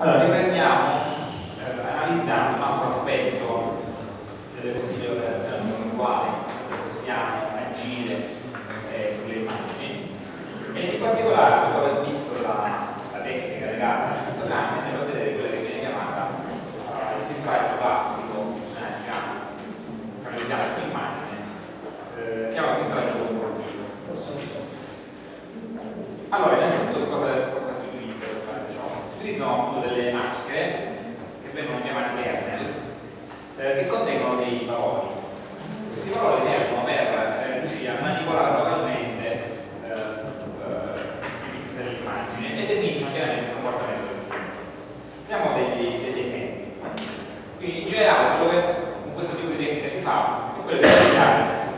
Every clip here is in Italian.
Allora, riprendiamo, eh, analizziamo un altro aspetto delle possibili operazioni con le quali possiamo agire eh, sulle immagini e in particolare, dopo aver visto la, la tecnica legata al histogramme, andiamo a vedere quella che viene chiamata eh, il filtraggio classico cioè, diciamo, realizzato sull'immagine, eh, che è un filtraggio conformivo. Allora, eh, che contengono dei valori. Questi valori servono per eh, riuscire a manipolare localmente eh, eh, dell'immagine e definiscono chiaramente il comportamento del flusso. Abbiamo degli, degli esempi. Quindi in generale dove con questo tipo di tecnica si fa è quello di creare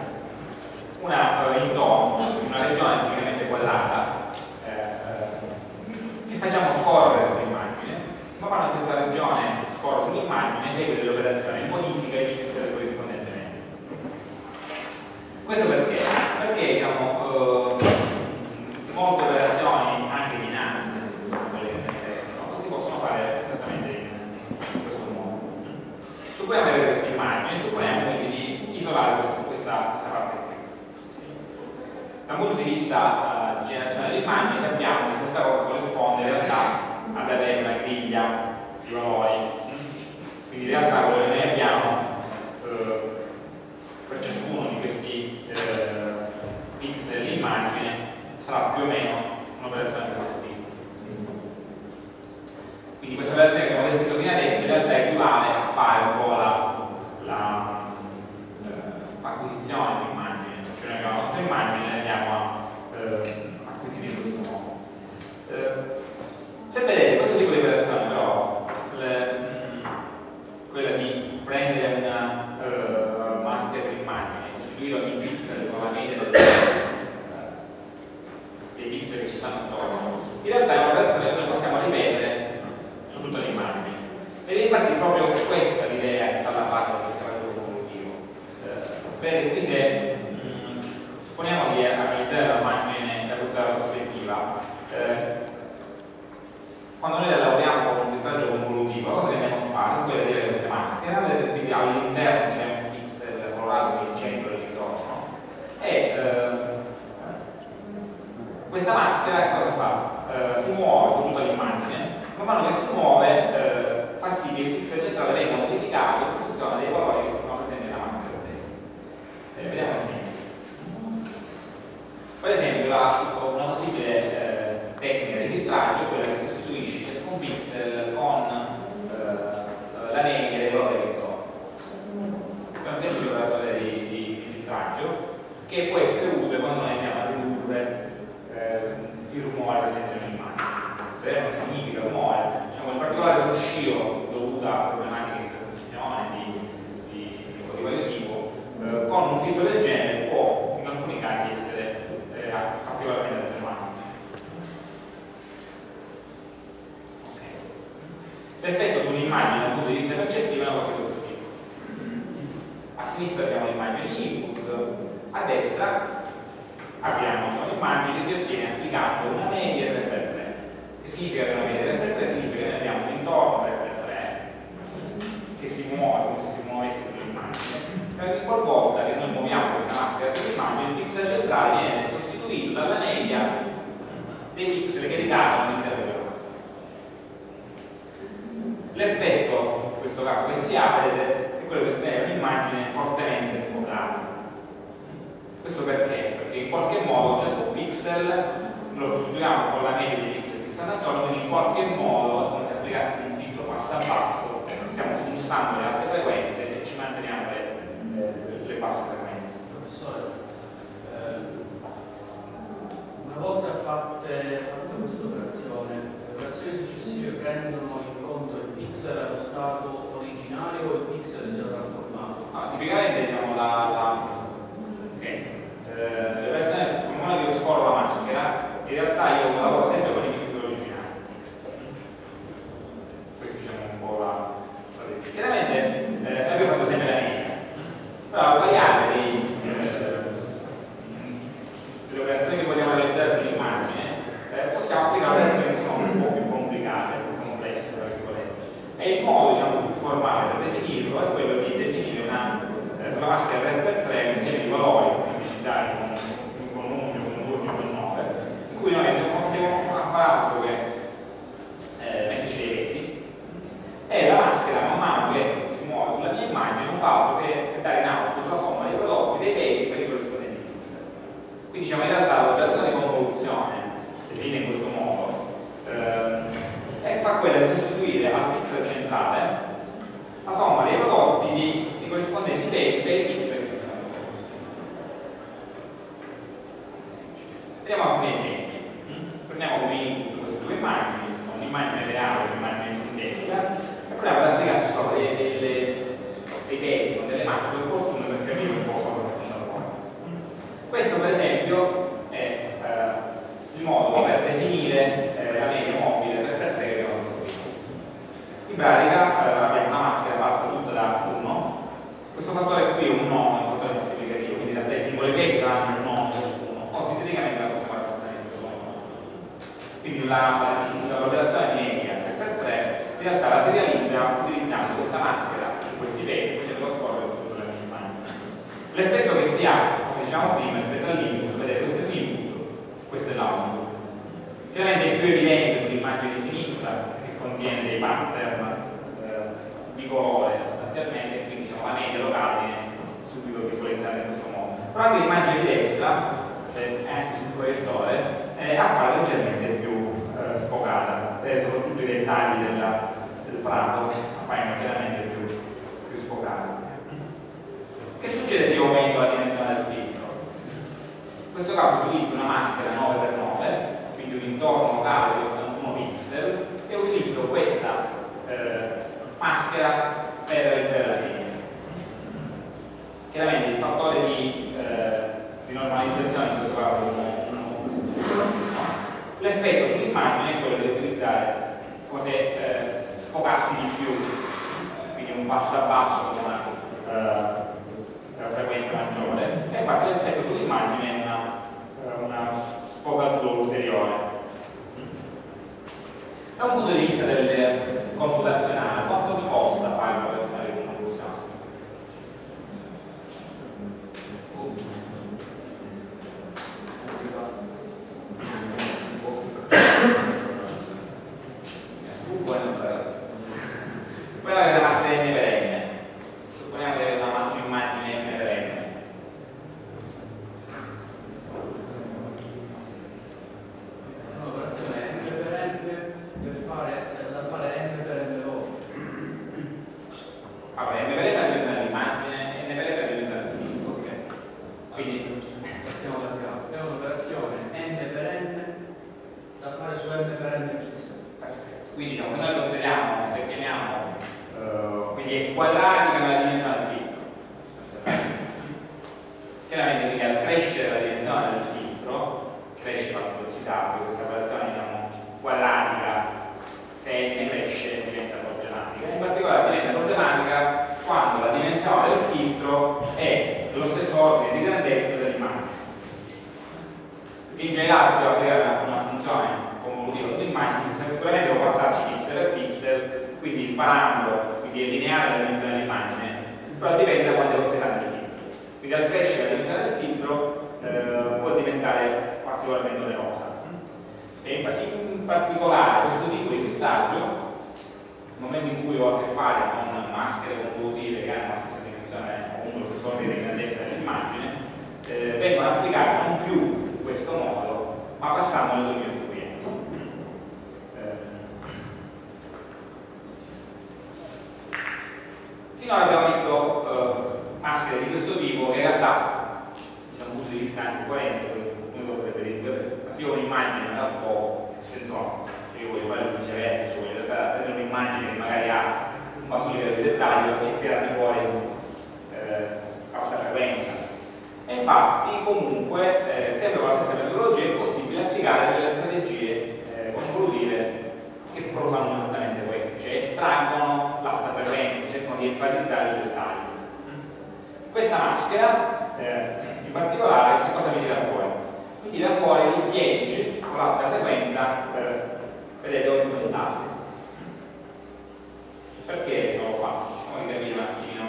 una eh, indomo in una regione tipicamente quadrata eh, eh, che facciamo scorrere sull'immagine, ma quando questa regione scorre sull'immagine segue delle operazioni Questo perché? Perché diciamo, eh, molte operazioni anche dinanzi no? si possono fare esattamente in questo modo. Supponiamo di avere queste immagini, supponiamo quindi di isolare questa, questa, questa parte qui. Dal punto di vista eh, di generazione delle immagini pratico una possibile eh, tecnica di filtraggio, quella che si vogliamo con la media dell'inizio di Sant'Antonio in qualche modo maggiore e infatti l'effetto dell'immagine però diventa quando è lontana il filtro. Quindi al crescere la dimensione del filtro eh, può diventare particolarmente onerosa. E in particolare questo tipo di filtraggio, nel momento in cui ho a che fare con maschere conclusive che hanno la stessa dimensione o un stesso ordine di grandezza dell'immagine, eh, vengono applicate non più in questo modo, ma passando nel dominio Finora abbiamo visto eh, maschere di questo tipo che in realtà, diciamo, un punto di vista anche coerenza, noi dovrebbe dire, ma se io ho un'immagine me la scopo, nel se io voglio fare il viceversa, cioè voglio prendere un'immagine che magari ha un basso livello di dettaglio e tirarne fuori eh, alta frequenza. E infatti comunque, eh, sempre con la stessa metodologia, è possibile applicare delle strategie eh, conclusive che però esattamente questo, cioè estraggono validare il dettaglio. Questa maschera, eh, in particolare, che cosa mi tira fuori? Mi tira fuori il edge con l'alta frequenza eh, vedete orizzontale. Perché ce l'ho fatto? Facciamo capire un attimino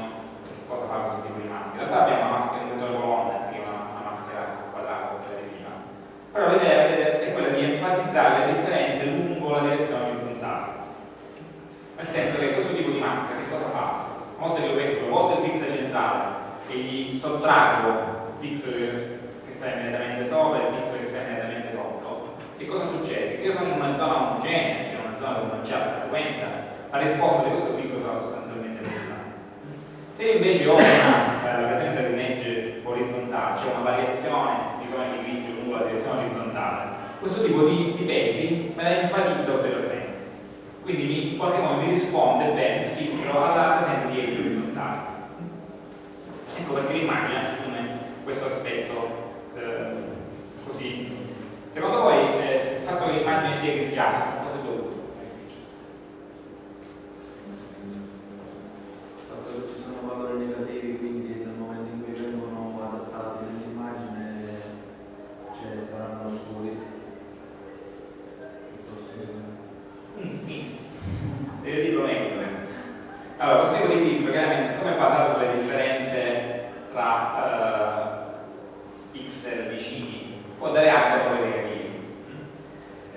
cosa fa questo tipo di maschera. In realtà abbiamo una maschera in tutte le colonne, eh, che è una, una maschera quadrata come prima. Però l'idea è quella di enfatizzare le differenze lungo la direzione orizzontale. Nel senso che molte di queste a volte il pixel centrale e gli sottraggo il pixel che sta immediatamente sopra e il pixel che sta immediatamente sotto, che cosa succede? Se io sono in una zona omogenea, cioè una zona con una certa frequenza, la risposta di questo filtro sarà sostanzialmente nulla. Se invece ho una, eh, presenza per esempio, di legge orizzontale, cioè una variazione di zona di grigio lungo la direzione orizzontale, questo tipo di, di pesi me la enfatizza ulteriormente. Quindi in qualche modo mi risponde bene il filtro alla Ecco perché l'immagine assume questo aspetto eh, così. Secondo voi eh, il fatto che l'immagine sia grigiastra, cosa è dovuto? Il fatto che ci sono valori negativi, quindi nel momento in cui vengono adattati nell'immagine cioè, saranno scuri. Piuttosto che- Mm, mm. Deve dirlo meglio. Allora, questo tipo di filtro chiaramente siccome è basato sulle differenze tra eh, pixel vicini, può dare anche valori negativi.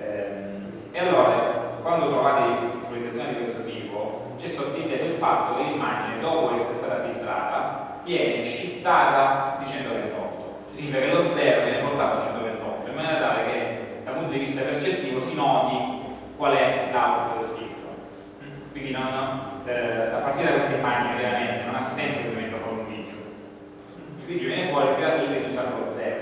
Ehm, e allora, quando trovate visualizzazioni di questo tipo, c'è sottinteso il fatto che l'immagine, dopo essere stata filtrata, viene shiftata di 128. Significa che lo 0 viene portato a 128, in maniera tale che dal punto di vista percettivo si noti qual è l'output del filtro. Quindi non, eh, a partire da questa immagine chiaramente non ha senso che venga fuori un grigio. Il grigio viene fuori più che usare lo 0.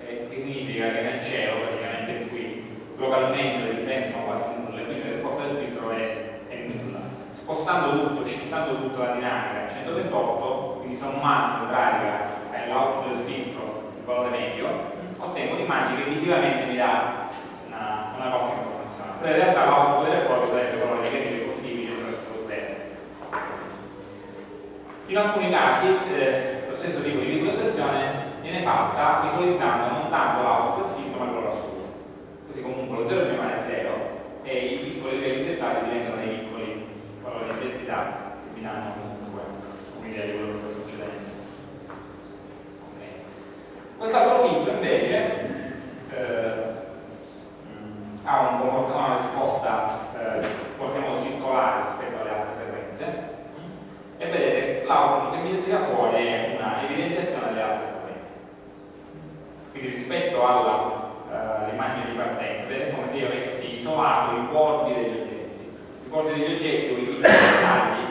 Eh, che significa che nel cielo praticamente qui localmente le differenze sono quasi nulle, quindi la risposta del filtro è, è nulla. Spostando tutto, shiftando tutta la dinamica a 128, quindi sommando pratica all'output del filtro il valore medio, ottengo un'immagine che visivamente mi dà una, una qualche informazione. Però in realtà l'output e proprio sarebbe valore negativo positivi attraverso lo 0. In alcuni casi eh, lo stesso tipo di visualizzazione viene fatta visualizzando non tanto l'output del filtro ma valore assoluto. Così comunque lo 0 rimane 0 e i piccoli livelli di dettaglio diventano dei piccoli valori di intensità che mi danno comunque un'idea di quello che sta succedendo. Ok. Quest'altro filtro invece eh, mh, ha un comportamento, una risposta eh, in qualche modo circolare rispetto alle altre frequenze e vedete l'output che mi tira fuori è una evidenziazione delle altre frequenze. Quindi rispetto all'immagine di partenza, vedete come se io avessi isolato i bordi degli oggetti. I bordi degli oggetti i dettagli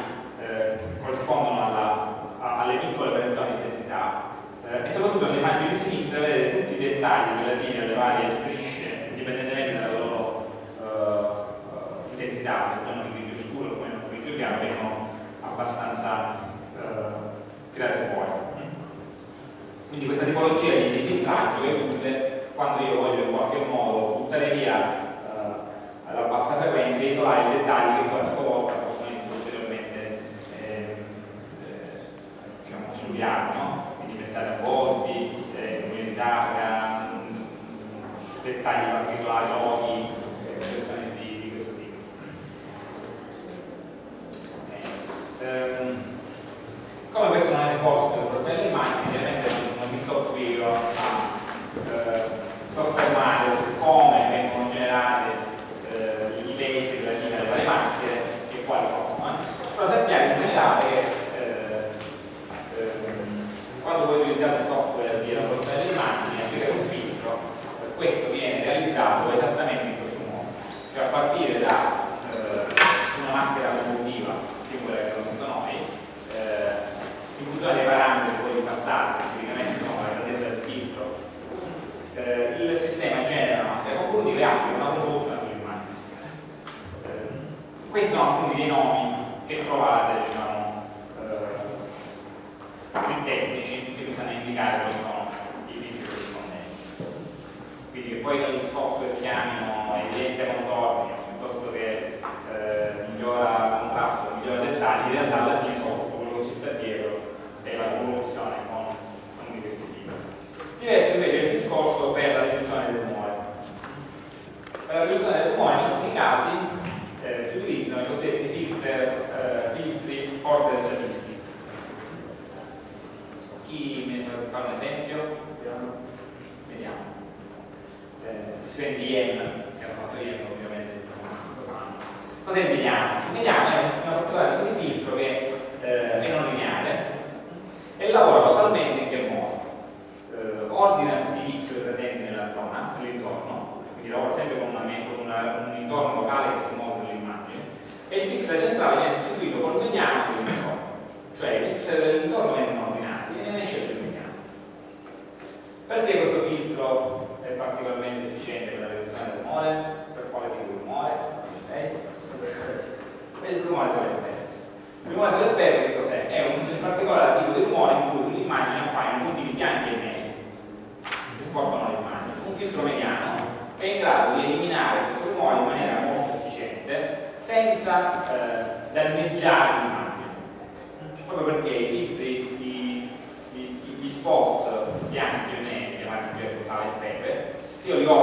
eh, corrispondono alla- a- alle piccole variazioni di intensità eh, e soprattutto nell'immagine di sinistra vedete tutti i dettagli relativi alle varie strisce, indipendentemente dalla loro eh, eh, intensità, se sono di grigio scuro come di grigio chiaro, vengono abbastanza eh, tirate fuori. Quindi questa tipologia di, filtraggio è utile quando io voglio in qualche modo buttare via eh, alla bassa frequenza e isolare i dettagli che poi a sua volta possono essere ulteriormente eh, eh, diciamo, studiati, no? Quindi pensate a bordi, eh, targa, mh, dettagli particolari, loghi, eh, situazioni di, di questo tipo. Ok. Ehm, come questo non è il posto per produzione delle immagini, ovviamente non- non mi sto qui a eh, soffermare su come vengono generate eh, i pesi relativi alle varie maschere e quali sono. eh. Però sappiamo in generale che eh, ehm, quando voi utilizzate un software di elaborazione delle immagini e applicate un filtro, eh, questo viene realizzato esattamente in questo modo. Cioè a partire da eh, una maschera produttiva, singola che abbiamo visto noi, eh, in funzione dei parametri poi di passato, che tipicamente sono la grandezza del filtro, eh, il sistema genera una maschera conclusiva e applica una convoluzione sull'immagine. Eh, questi sono alcuni dei nomi che trovate, diciamo, eh, più tecnici che bisogna indicare quali sono i filtri corrispondenti. Quindi poi il software io li ho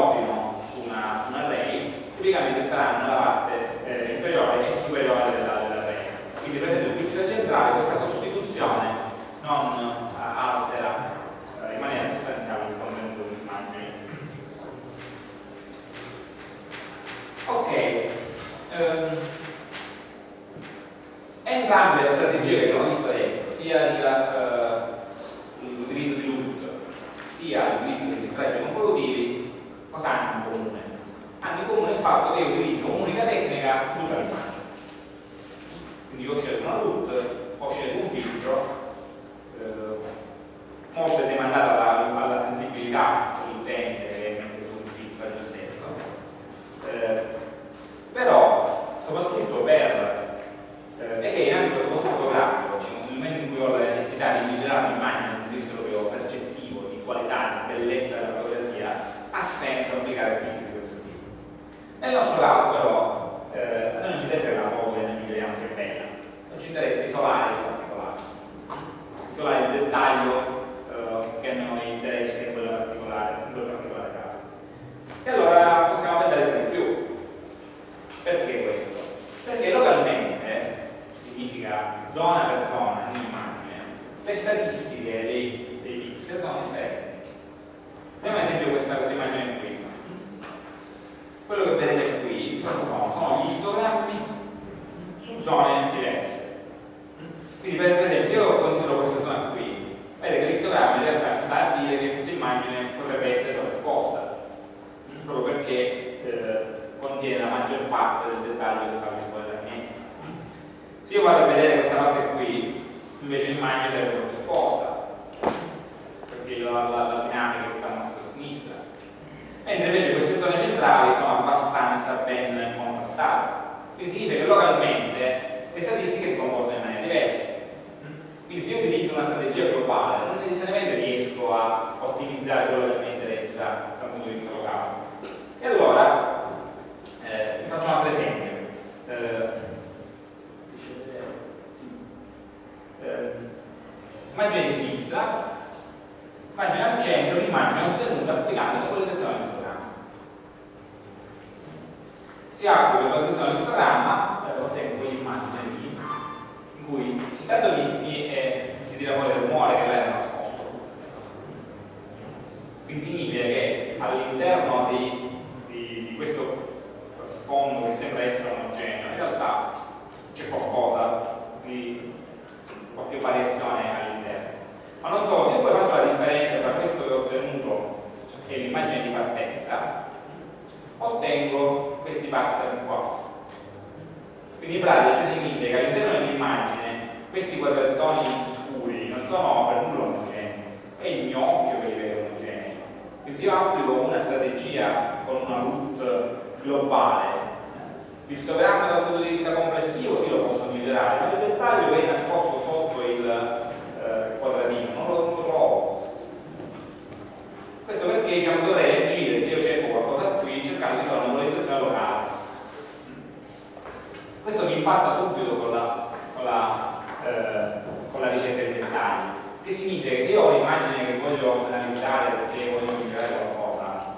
è l'immagine di partenza, ottengo questi pattern qua. Quindi in pratica ciò significa che all'interno dell'immagine questi quadratoni scuri non sono per nulla omogenei, è il mio occhio che li vedo omogenei. Quindi se io applico una strategia con una root globale, l'istogramma da un punto di vista complessivo sì lo posso migliorare, ma il dettaglio che è nascosto voglio analizzare perché voglio migliorare qualcosa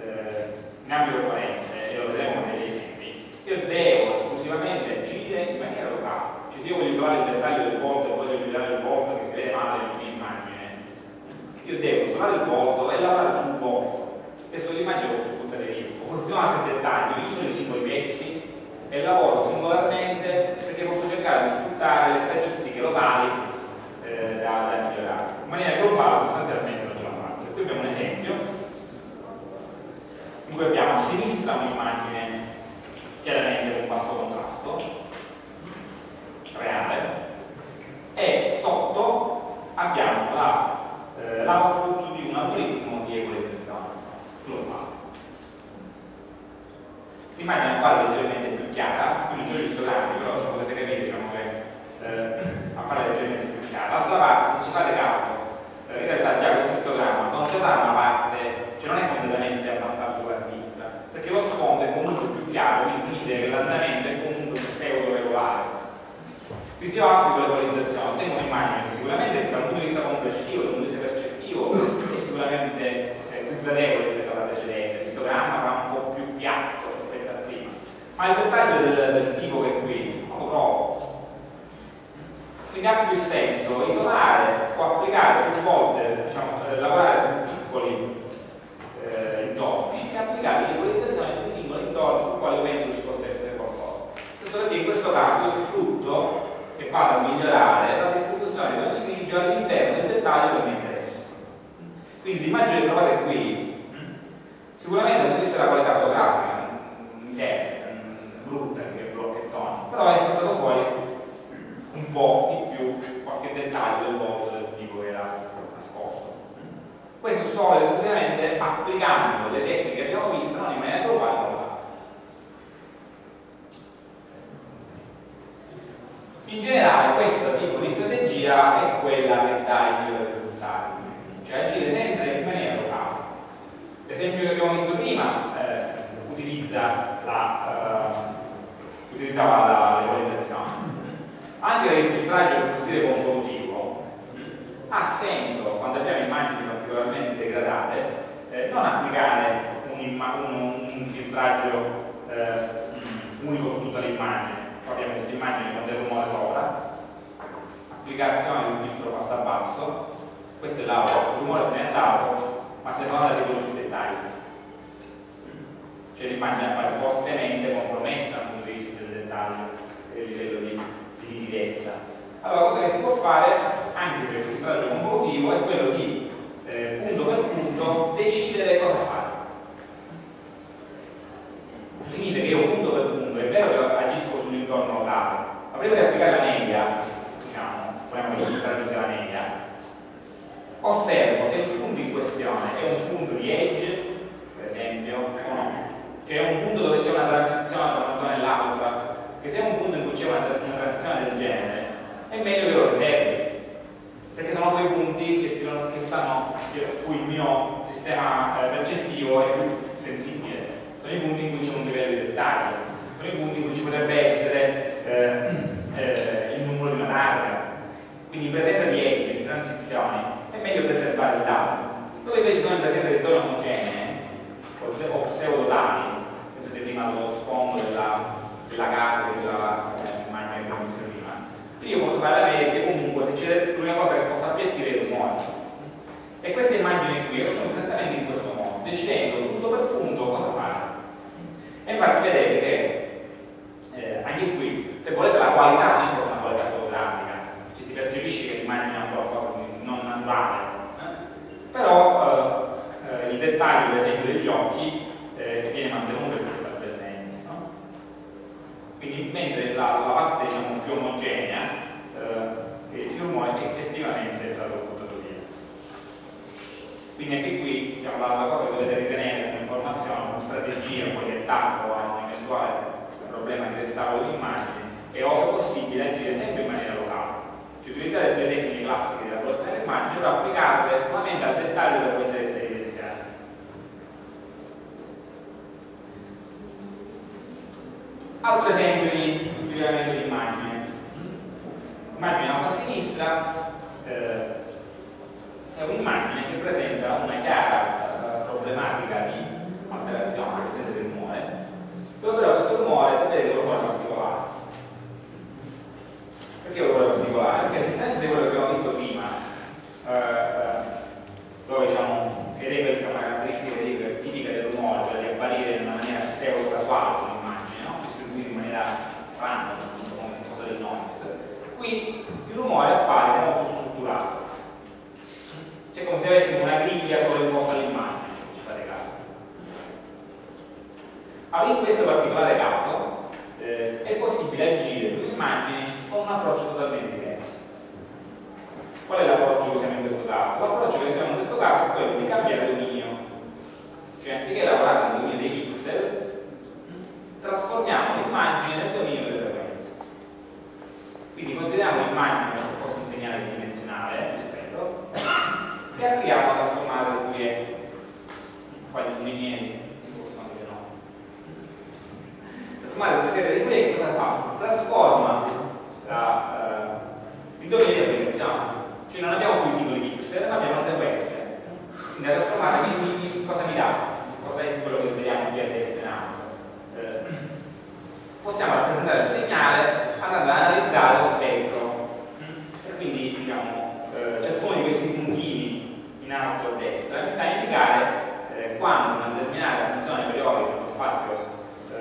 eh, in ambito forense, e lo vedremo con degli esempi, io devo esclusivamente agire in maniera locale. Cioè se io voglio trovare il dettaglio del porto e voglio girare il porto che si vede male immagine, io devo isolare il porto e lavorare sul volto. Spesso l'immagine lo sfruttare lì. Ho posizionato il dettaglio, io sono i singoli pezzi e lavoro singolarmente perché posso cercare di sfruttare le statistiche locali eh, da, da migliorare. In maniera che un esempio. In cui abbiamo a sinistra un'immagine chiaramente con basso contrasto reale e sotto abbiamo l'output la, eh, di un algoritmo di equilibrista globale. L'immagine appare leggermente più chiara quindi un giorno però ci potete capire diciamo che eh, appare leggermente più chiara. L'altra parte fa legato eh, in realtà già questo istogramma c'è da una parte, cioè non è completamente abbassato l'artista, perché lo conto è comunque più chiaro, quindi si vede che l'andamento è comunque un pseudo regolare. Qui si va sulla visualizzazione, ottengo un'immagine che sicuramente dal punto di vista complessivo, dal punto di vista percettivo, è sicuramente eh, più gradevole rispetto alla precedente, l'istogramma fa un po' più piatto rispetto a prima, ma il dettaglio del, del tipo che è qui, lo provo. Quindi ha più senso isolare o applicare più volte, diciamo, eh, lavorare su piccoli eh, intorni e applicare l'equalizzazione sui singoli intorni su quali penso che ci possa essere qualcosa. Questo perché in questo caso sfrutto che vada a migliorare la distribuzione di ogni grigio all'interno del dettaglio che mi interessa. Quindi l'immagine che trovate qui, sicuramente di vista della qualità fotografica, mi serve, brutta che blocchettoni, però è saltato fuori un po' di più qualche dettaglio del volto del tipo che era nascosto. Questo solo e esclusivamente applicando le tecniche che abbiamo visto non in maniera globale ma In generale questo tipo di strategia è quella che dà i migliori risultati, cioè agire sempre in maniera locale. L'esempio che abbiamo visto prima eh, utilizza la, eh, utilizzava l'equalizzazione. Per il filtraggio per così dire convolutivo ha senso quando abbiamo immagini particolarmente degradate eh, non applicare un, un, un filtraggio eh, unico su tutta l'immagine abbiamo questa immagine con del rumore sopra, applicazione di un filtro passa basso, questo è l'auto, il rumore se n'è andato, ma se non arriva tutti i dettagli. Cioè l'immagine appare fortemente compromessa dal punto di vista del dettaglio e del livello di, di nitidezza. Allora, cosa che si può fare anche per il filtraggio convolutivo è quello di eh, punto per punto decidere cosa fare. Significa che io punto per punto, è vero che agisco sull'intorno locale, ma prima di applicare la media, diciamo, vogliamo che il filtraggio sia la media, osservo se il punto in questione è un punto di edge, per esempio, o no. Cioè è un punto dove c'è una transizione tra una zona e l'altra, che se è un punto in cui c'è una, una transizione del genere, è meglio che lo riservi, perché sono quei punti che, che stanno, a cui il mio sistema eh, percettivo è più sensibile. Sono i punti in cui c'è un livello di dettaglio, sono i punti in cui ci potrebbe essere eh,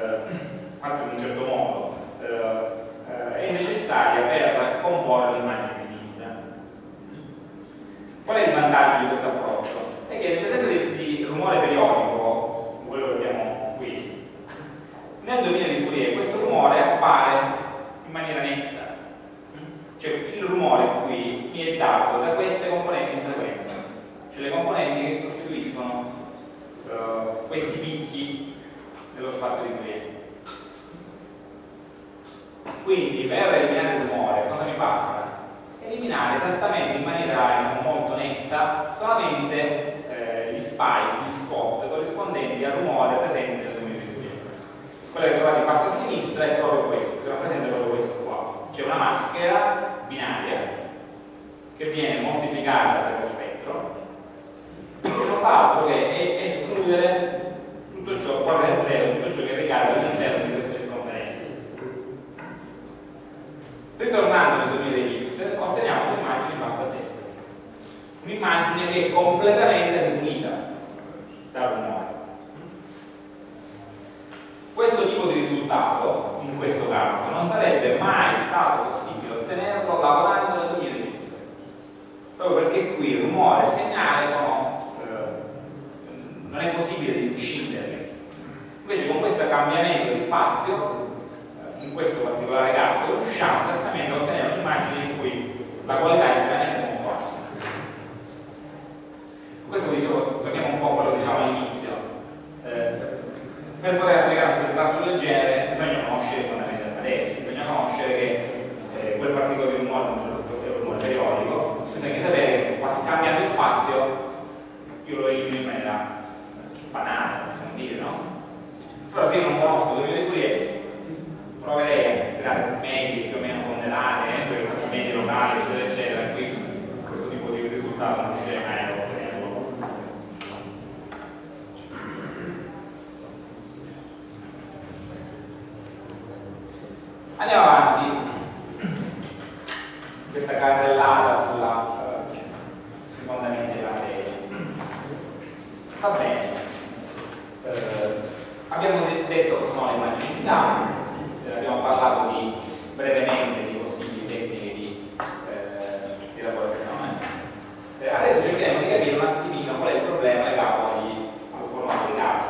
eh, fatto in un certo modo eh, è necessaria per comporre l'immagine di vista. Qual è il vantaggio di questo approccio? È che per esempio di, di rumore periodico, quello che abbiamo qui, nel dominio di Fourier questo rumore appare in maniera netta. Cioè il rumore qui mi è dato da queste componenti in frequenza, cioè le componenti che costituiscono uh, questi picchi dello spazio di Fourier. Quindi per eliminare il rumore cosa mi basta? Eliminare esattamente in maniera molto netta solamente eh, gli spike, gli spot corrispondenti al rumore presente nel dominio di Fourier. Quello che trovate in basso a sinistra è proprio questo, che rappresenta proprio questo qua. C'è una maschera binaria che viene moltiplicata per lo spettro e non fa altro che escludere tutto ciò, porre a zero tutto ciò che ricade all'interno di questa circonferenza. Ritornando nel dominio dei pixel, otteniamo un'immagine in basso a destra. Un'immagine che è completamente riunita dal rumore. Questo tipo di risultato, in questo caso, non sarebbe mai stato possibile ottenerlo lavorando nel dominio dei pixel. Proprio perché qui il rumore e il segnale sono, eh, non è possibile discindere. Invece con questo cambiamento di spazio in questo particolare caso riusciamo esattamente a ottenere un'immagine in cui la qualità è veramente conforme. Questo dicevo, torniamo un po' a quello che diciamo all'inizio. Eh, per poter applicare un filtraggio del genere bisogna conoscere materiale, bisogna conoscere che eh, quel particolo di rumore è un rumore periodico, bisogna sapere che cambiando spazio io lo elimino in maniera banale, possiamo dire, no? Però se io non conosco il dominio di Fourier proverei a creare medie più o meno ponderate, eh, poi faccio medie locali, eccetera, eccetera, qui questo tipo di risultato non riuscirei mai a ottenerlo. Andiamo avanti, questa carrellata sulla, fondamenti della materia. Va bene, uh, abbiamo detto che sono le immagini digitali, abbiamo parlato di, brevemente di possibili tecniche di, eh, di lavorazione. Eh, adesso cercheremo di capire un attimino qual è il problema legato agli, al formato dei dati.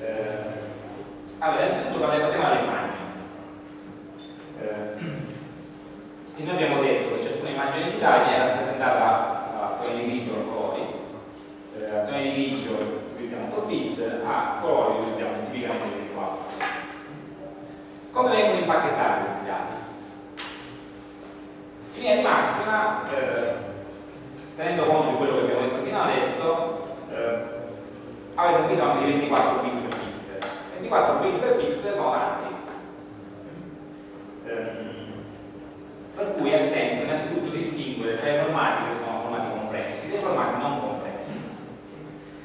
Eh, allora, innanzitutto parliamo delle immagini. Eh, noi abbiamo detto che ciascuna immagine digitale viene rappresentata a toni di grigio a colori, a toni di grigio utilizziamo 8 bit, a colori utilizziamo tipicamente 24. Come vengono impacchettati questi dati? In linea di massima, eh, tenendo conto di quello che abbiamo detto fino adesso, eh, avremo bisogno di 24 bit per pixel. 24 bit per pixel sono tanti. Eh, per cui ha senso innanzitutto distinguere tra i formati che sono formati compressi e i formati non compressi.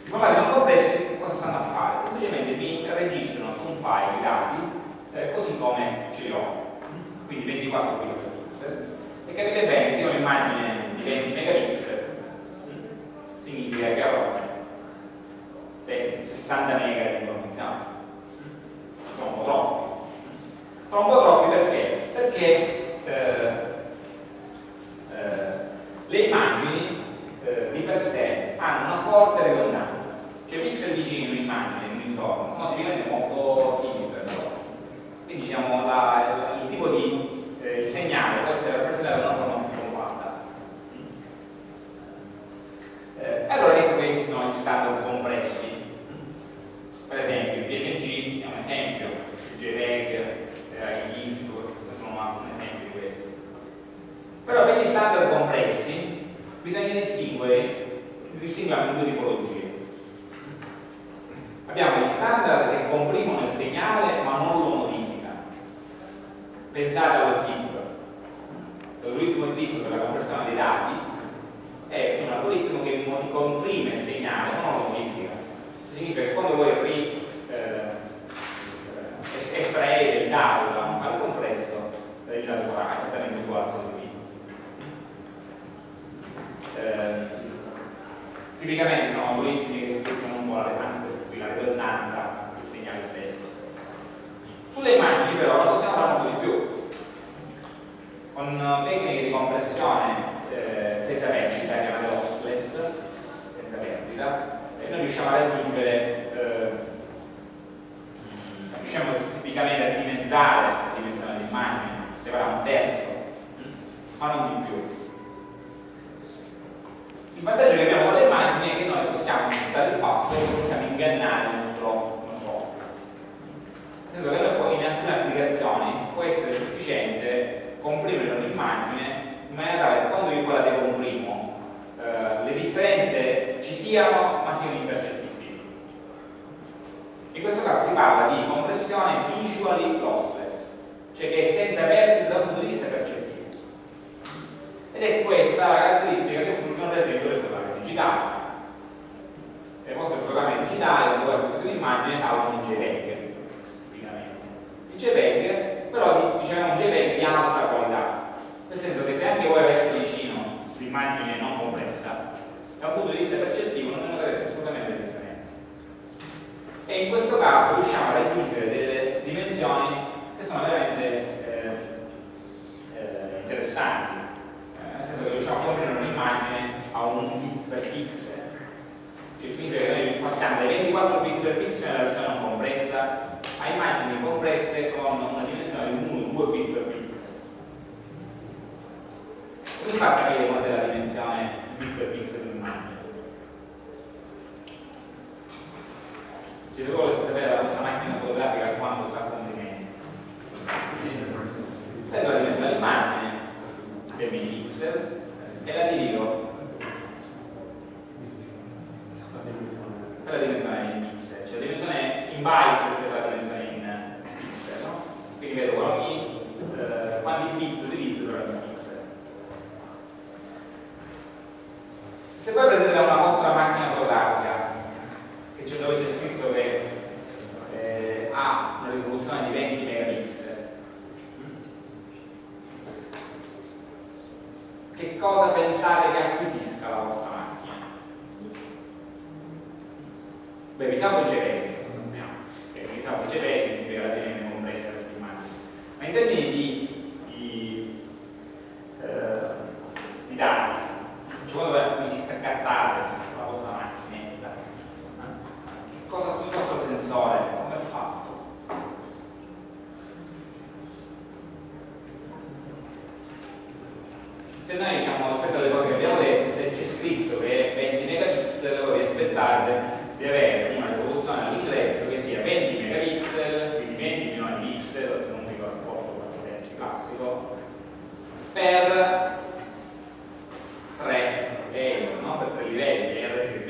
I formati non compressi cosa stanno a fare? Semplicemente mi registrano su un file i dati eh, così come ce li ho. Quindi 24 megapixel. E capite bene, ho un'immagine di 20 megapixel, significa che avrò 60 mega di informazione. Sono un po' troppi. Sono un po' troppi perché? Perché eh, eh, le immagini eh, di per sé hanno una forte redondanza. Cioè pixel vicini in un'immagine, in un intorno, sono tipicamente molto simili per loro. Quindi diciamo, la, il, il tipo di eh, segnale può essere rappresentato da una forma più compatta. Eh, allora ecco che esistono gli standard compressi. Per esempio il PNG è un esempio, il JPEG, eh, il GIF, sono un esempio di questo. Però per gli standard compressi bisogna distinguere, distinguiamo in due tipologie. Abbiamo gli standard che comprimono il segnale ma non lo modificano. Pensate allo chip. l'algoritmo zip per la compressione dei dati è un algoritmo che comprime il segnale, non lo modifica. Significa che quando voi ri, eh, estraete il dato da un file compresso, il dato sarà esattamente uguale eh, tipicamente sono algoritmi che sfruttano un po' la, la redondanza del segnale stesso. Sulle immagini però lo possiamo fare molto di più. Con tecniche di compressione eh, senza perdita, chiamate lossless, senza perdita, e noi riusciamo a raggiungere, eh, riusciamo tipicamente a dimezzare la dimensione dell'immagine, separare un terzo, ma non di più. Il vantaggio che abbiamo con le immagini è che noi possiamo sfruttare il fatto che possiamo ingannare il nostro, occhio. Nel senso che poi in alcune applicazioni può essere sufficiente comprimere un'immagine in maniera tale che quando io la decomprimo eh, le differenze ci siano ma siano impercettibili. In questo caso si parla di compressione visually lossless, cioè che è senza perdita dal punto di vista percettivo. Ed è questa la caratteristica che sfruttano ad esempio le digitali. Le vostre fotografie digitali, quando voi acquistate un'immagine, salvano in JPEG. Il JPEG, però diciamo un JPEG di alta qualità. Nel senso che se anche voi aveste vicino l'immagine non compressa, da un punto di vista percettivo non notereste assolutamente differenza. E in questo caso con una dimensione di 1, 2 bit per bit. Cosa fa che che cosa pensate che acquisisca la vostra macchina? Beh, eh, vi salvo il JPEG significa la tiene compressa questa immagine. Ma in termini di, di, eh, di dati, cioè quando voi acquisisca cattate la vostra macchinetta, eh? cosa il vostro sensore, come è fatto? se noi diciamo rispetto alle cose che abbiamo detto, se c'è scritto che è 20 megapixel, voi aspettate di avere una risoluzione all'ingresso che sia 20 megapixel, quindi 20 milioni di pixel, non mi ricordo poco per il classico, per 3 euro, no? per 3 livelli RGB.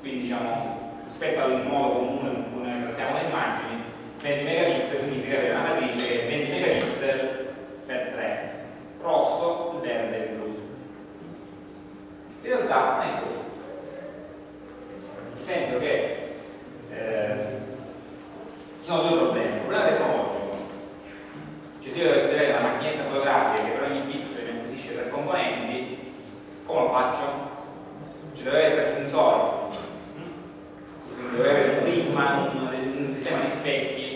Quindi diciamo, rispetto al modo comune in cui noi trattiamo le immagini, 20 megapixel significa avere una matrice che è 20 megapixel per 3 rosso, il verde e il blu. In realtà non è così. Nel senso che eh, ci sono due problemi. Il problema tecnologico. Cioè se io dovessi avere una macchinetta fotografica che per ogni pixel mi acquisisce tre componenti, come lo faccio? Ci deve avere tre sensori. Quindi deve avere un prisma, un, un sistema di specchi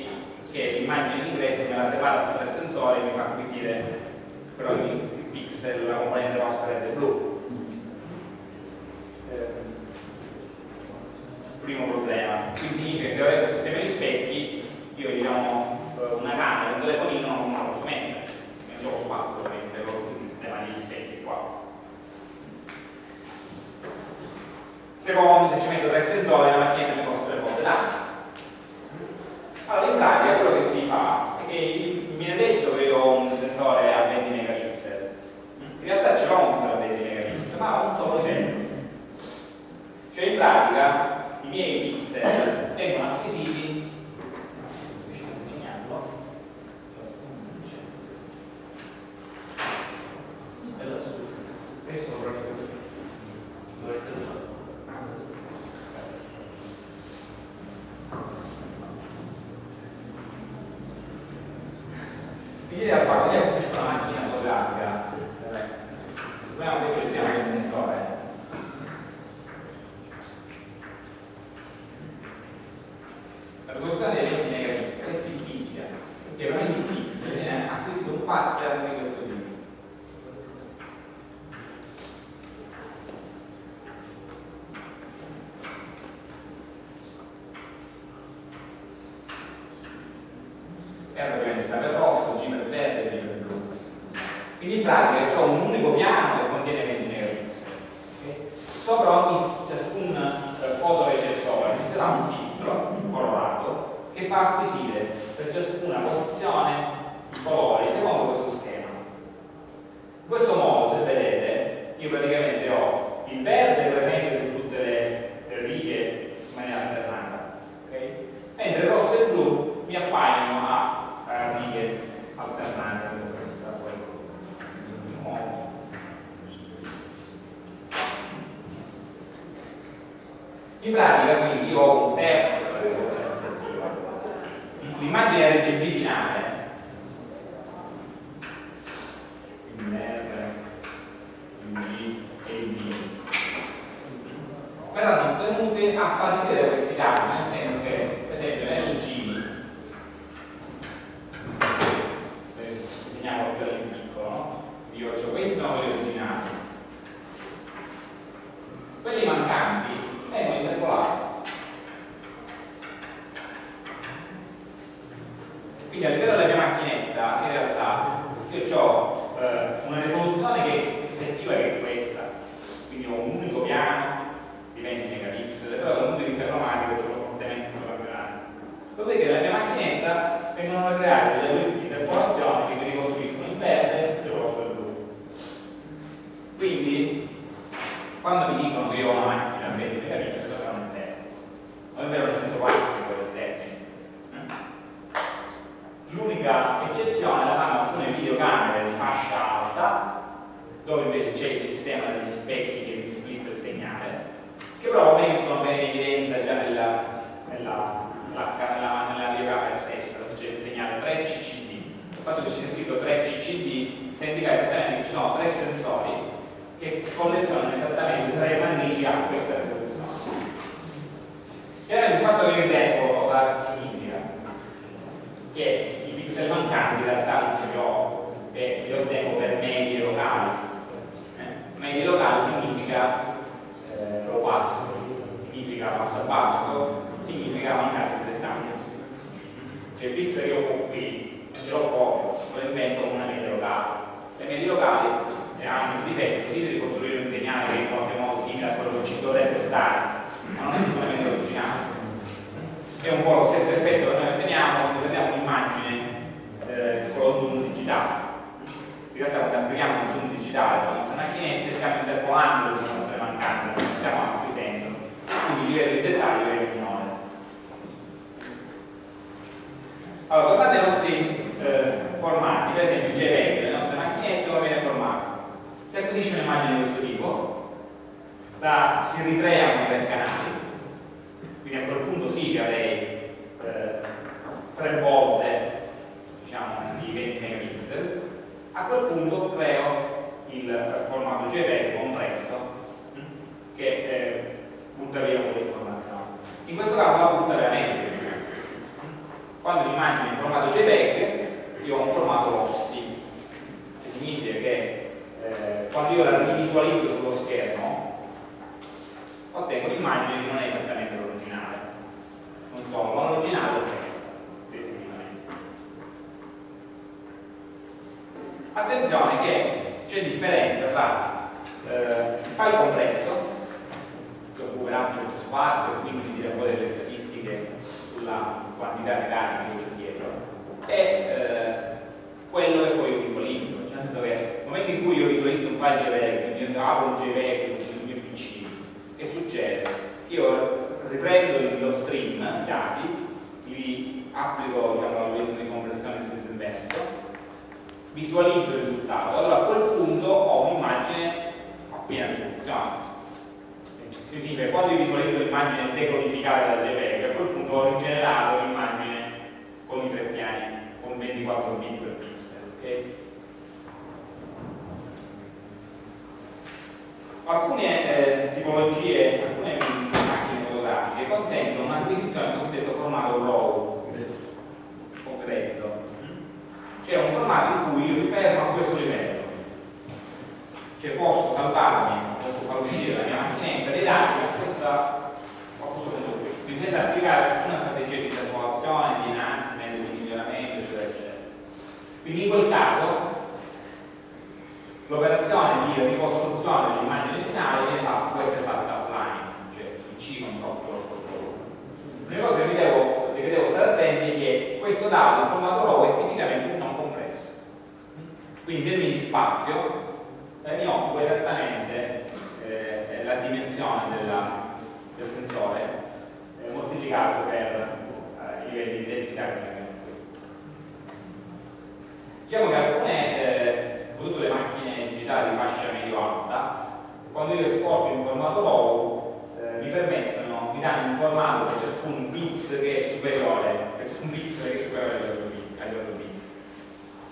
che l'immagine d'ingresso me la separa su tre sensori e mi fa acquisire però il pixel, la componente rossa, verde e blu. Eh, primo problema. Quindi significa che se avete un sistema di specchi, io diciamo una camera, un telefonino non me lo posso mettere, non c'è lo spazio per mettere un sistema di specchi qua. Secondo, se ci metto tre sensori, la macchina mi costa tre volte tanto. Allora, in pratica quello che si fa è che mi viene detto che ho un sensore a 20 megapixel. In realtà ce l'ho un sensore a 20 megapixel, ma a un solo livello. Cioè in pratica i miei pixel vengono acquisiti Quindi da qua, vediamo che c'è una macchina fotografica. Supponiamo che utilizziamo il sensore. La risoluzione dei 20 megapixel è fittizia, perché per ogni pixel viene acquisito un pattern di questo tipo. R per rosso, G per verde, G per blu. Quindi in pratica ho un unico piano che contiene 20 megapixel. Okay? Sopra ogni, ciascun eh, fotorecettore ci sarà un filtro colorato che fa acquisire per ciascuna posizione i colori secondo questo schema. In questo modo, se vedete, io praticamente ho il verde presente su tutte le, le righe in maniera alternata, okay? mentre il rosso e il blu mi appaiono a a righe alternate tra quello. In pratica quindi io ho un terzo della risoluzione effettiva. L'immagine RGB finale, quindi R, G e B, verranno ottenute a partire da questi dati, nel senso che, per esempio, nel G disegniamo proprio in piccolo, no? Io ho questi sono quelli originali. Quelli mancanti vengono interpolati. Quindi all'interno della mia macchinetta, in realtà, io ho eh, una risoluzione che effettiva che è questa. Quindi ho un unico piano di 20 megapixel, però dal punto di vista cromatico ce l'ho fortemente sopravviato. Dopodiché nella mia macchinetta vengono create delle interpolazioni che mi ricostruiscono il verde, il rosso e il blu. Quindi, quando mi dicono che io ho una macchina a 20 megapixel, non è vero. Non è vero nel senso classico del termine. L'unica eccezione la fanno alcune videocamere di fascia alta, dove invece c'è il sistema degli specchi che mi split il segnale, che però mettono bene in evidenza già nella, nella, nella, nella, nella videocamera stessa, dove c'è il segnale 3CCD. Il fatto che ci sia scritto 3CCD sta indicare esattamente che ci sono tre sensori che collezionano esattamente tre matrici a questa risoluzione. Chiaramente il fatto che io tempo cosa significa? Che i pixel mancanti in realtà non ce li ho e li ottengo per medie locali. Eh? Medie locali significa eh, low pass, significa basso a basso, significa mancare di dettagli. Cioè il pixel che io ho qui, non ce l'ho proprio, lo invento come una media locale. Le medie locali hanno il difetto sì di ricostruire un segnale che in qualche modo simile a quello che ci dovrebbe stare, ma non è sicuramente originale. È un po' lo stesso effetto che noi otteniamo quando prendiamo un'immagine eh, con lo zoom digitale. In realtà quando applichiamo un zoom digitale con questa macchinetta stiamo interpolando le informazioni mancanti, non stiamo acquisendo, quindi il livello di dettaglio è minore. Allora, tornando ai nostri eh, formati, per esempio JPEG, le nostre macchinette come viene formato? Si acquisisce un'immagine di questo tipo, la, si ricreano tre canali, quindi a quel punto sì che avrei eh, tre volte diciamo, di 20 megapixel, a quel punto creo il formato JPEG compresso che eh, butta via un po' di informazione. In questo caso la butta veramente. Quando l'immagine è in formato JPEG, io ho un formato lossi, che significa che eh, quando io la rivisualizzo sullo schermo, ottengo un'immagine che non è esattamente l'originale. Non so, ma l'originale è questa, definitivamente. Attenzione che c'è differenza tra eh, il file compresso, che occuperà un certo spazio quindi tira fuori delle statistiche sulla quantità di dati che c'è dietro, e eh, quello che poi visualizzo. Cioè, nel senso che nel momento in cui io visualizzo un file JPEG, quindi apro un JPEG sul mio PC, che succede? Io riprendo lo stream, i dati, li applico diciamo, l'algoritmo di compressione in senso inverso, visualizzo il risultato, allora a quel punto ho un'immagine a piena risoluzione. Significa che quando io visualizzo l'immagine decodificata dal JPEG, a quel punto ho rigenerato 24 bit per pixel, okay? Alcune eh, tipologie, alcune macchine fotografiche consentono un'acquisizione del cosiddetto formato RAW, concreto, cioè un formato in cui io mi fermo a questo livello, cioè posso salvarmi, posso far uscire la mia macchinetta dei dati a, questa, a questo punto qui, bisogna applicare Quindi in quel caso l'operazione di ricostruzione dell'immagine finale viene fatta, può essere fatta offline, cioè PC con software L'unica cosa che devo, che devo stare attenti è che questo dato in formato RAW è tipicamente un non compresso. Quindi in termini di spazio eh, mi occupa esattamente eh, la dimensione della, del sensore eh, moltiplicato per eh, i livelli di qui. Diciamo che alcune eh, soprattutto le macchine digitali di fascia medio-alta, quando io esporto in formato RAW eh, mi permettono, mi danno un formato per ciascun bit che è superiore, per ciascun bit che è superiore agli 8 bit, agli 8 bit.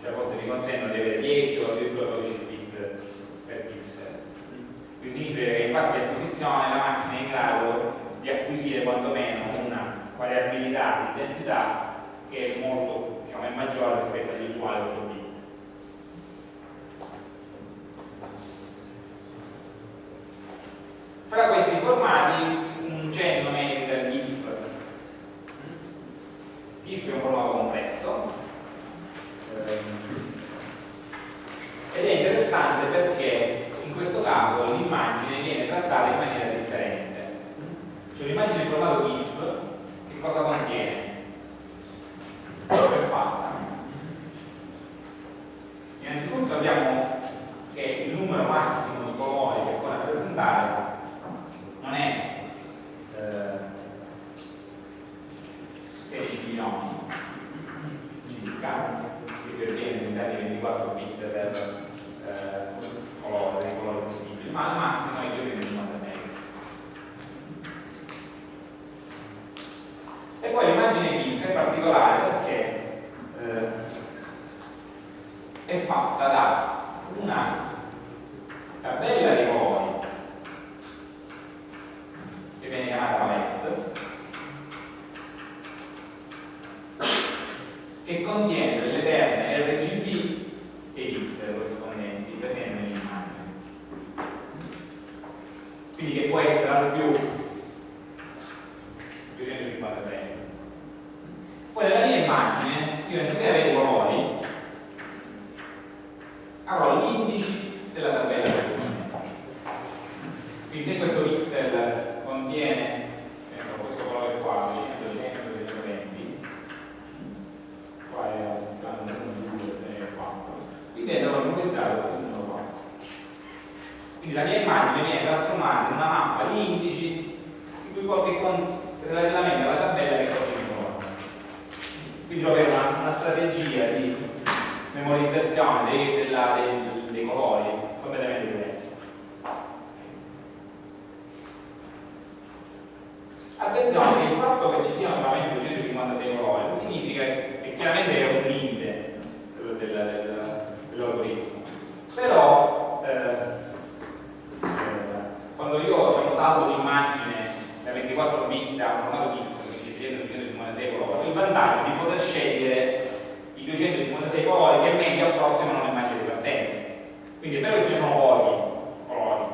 Cioè a volte mi consentono di avere 10 o addirittura 12 bit per pixel. Quindi significa che in fase di acquisizione la macchina è in grado di acquisire quantomeno una variabilità di densità che è molto, diciamo, è maggiore rispetto agli usuali 8 bit. Fra questi formati un cenno merita il GIF. GIF è un formato complesso ehm, ed è interessante perché in questo caso l'immagine viene trattata in maniera differente. Cioè l'immagine in formato GIF che cosa contiene? Quello che è fatta. Innanzitutto abbiamo che il numero massimo di colori che può rappresentare non è eh, 16 milioni di indicato che si ottiene in di 24 bit per eh, colore, dei colori possibili, ma al massimo è 250 mega. E poi l'immagine GIF è particolare perché eh, è fatta da una tabella di colori che viene chiamata palette che contiene delle terme RGB e X corrispondenti dipendendo dall'immagine quindi che può essere al più. 250 frame poi nella mia immagine io anziché avere i colori avrò gli indici della tabella quindi se questo pixel contiene ecco, questo colore qua 200, 100, 220 qua è un 1, 2, 3, 4 quindi è stato numerizzare il numero 4 quindi la mia immagine viene trasformata in una mappa di indici di cui qualche relativamente alla tabella che contiene i colori quindi proprio una, una strategia di memorizzazione dei, della, dei, dei colori completamente diversa Attenzione che il fatto che ci siano solamente 256 colori non significa che chiaramente è un limite dell'algoritmo. Però eh, quando io diciamo, salvo l'immagine da 24 bit a un formato GIF che ci chiede 256 colori, il vantaggio di poter scegliere i 256 colori che meglio approssimano l'immagine di partenza. Quindi è vero che ci sono pochi colori,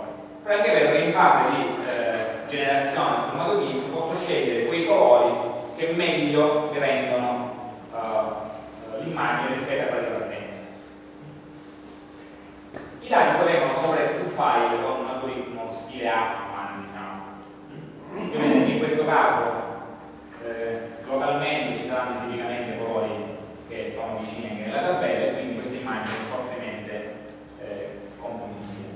però è anche vero che in fase di eh, generazione del formato GIF posso scegliere quei colori che meglio mi rendono uh, l'immagine rispetto a quella di partenza. I dati vengono compressi su file con un algoritmo stile Huffman, diciamo. Ovviamente in questo caso eh, localmente ci saranno tipicamente colori che sono vicini anche nella tabella e quindi questa immagine è fortemente eh, comprensibile.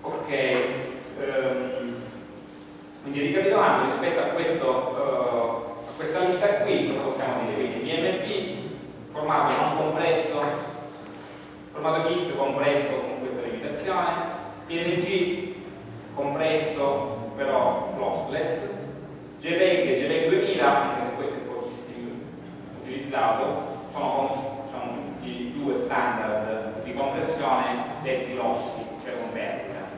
Ok, ehm, quindi ricapitolando rispetto a, questo, uh, a, questa lista qui, cosa possiamo dire? Quindi BMP, formato non compresso, formato GIF compresso con questa limitazione, PNG compresso però lossless, JPEG e JPEG 2000, anche se questo è pochissimo utilizzato, sono diciamo, tutti i due standard di compressione detti lossi, cioè convertita.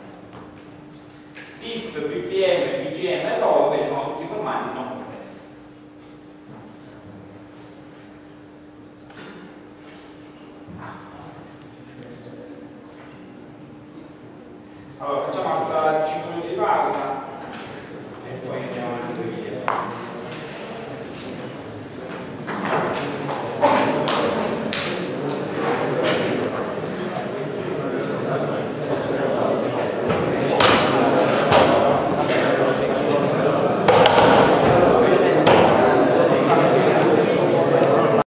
GIF, PPM, VGM e RAW sono tutti formati non